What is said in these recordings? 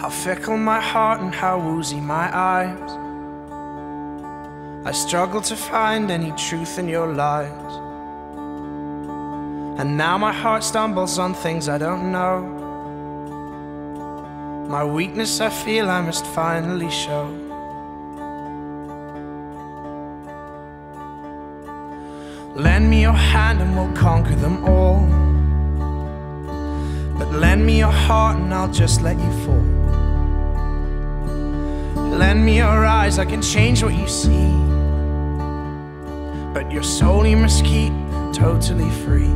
How fickle my heart and how woozy my eyes. I struggle to find any truth in your lies. And now my heart stumbles on things I don't know. My weakness I feel I must finally show. Lend me your hand and we'll conquer them all. But lend me your heart and I'll just let you fall. Lend me your eyes, I can change what you see. But your soul you must keep totally free.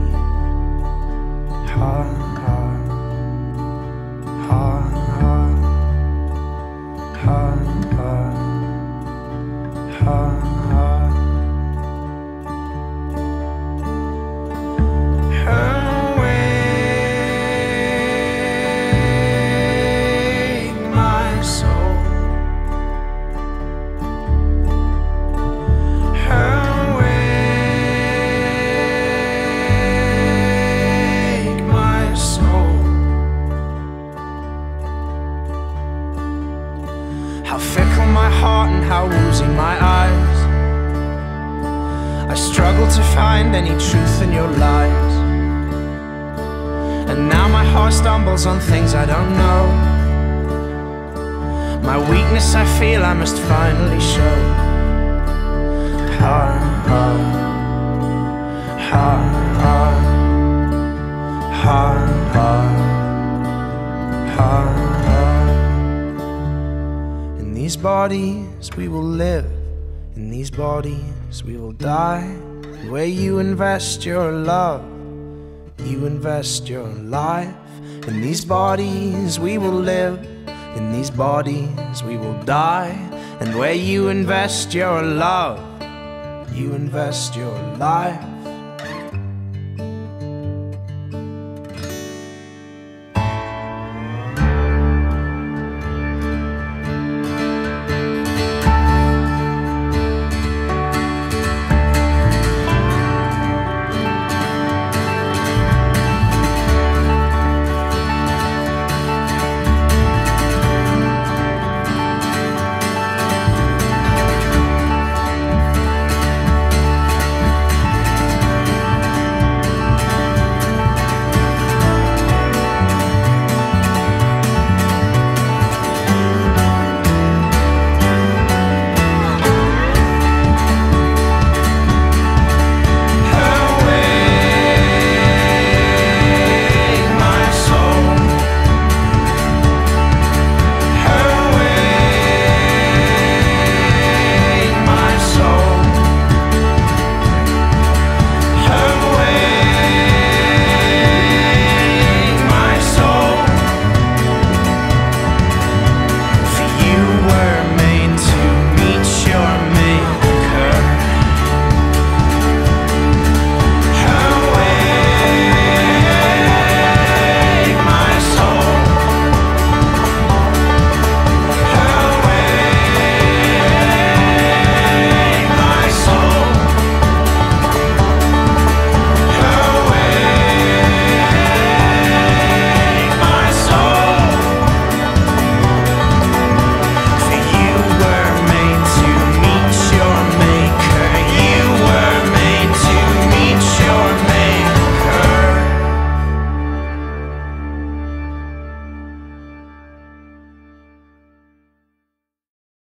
How fickle my heart and how woozy my eyes. I struggle to find any truth in your lies. And now my heart stumbles on things I don't know. My weakness I feel I must finally show. Ha ha ha bodies we will live. In these bodies we will die. Where you invest your love. You invest your life in these bodies, we will live. In these bodies, we will die. And where you invest your love, you invest your life.